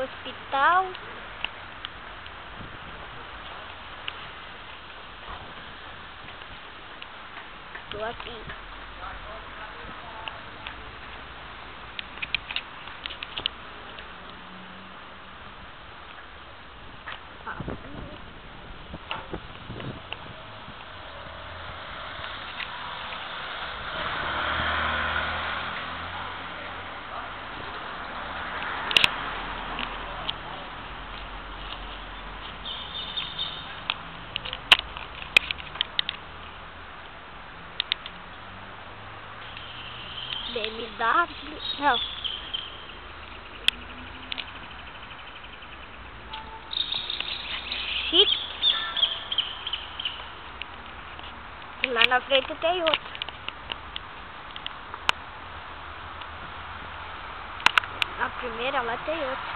hospital. Tô aqui. BMW. Não. Chique. E lá na frente tem outro. Na primeira lá tem outro.